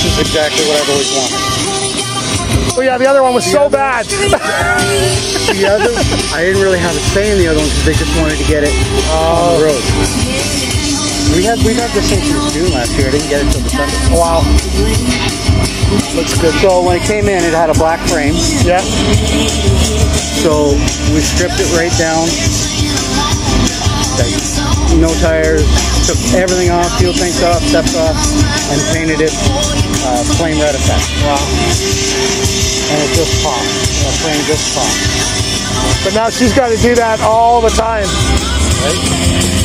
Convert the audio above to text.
this is exactly what I've always wanted. Oh yeah, the other one was so bad. The other, I didn't really have a say in the other one because they just wanted to get it on the oh. road. We had we had this thing since June last year. I didn't get it till December. wow. Looks good. So when it came in, it had a black frame. Yeah. So we stripped it right down. No tires. Took everything off, fuel tanks off, steps off, and painted it uh, flame red effect. Wow. And it just popped. The flame just popped. But now she's got to do that all the time. Right?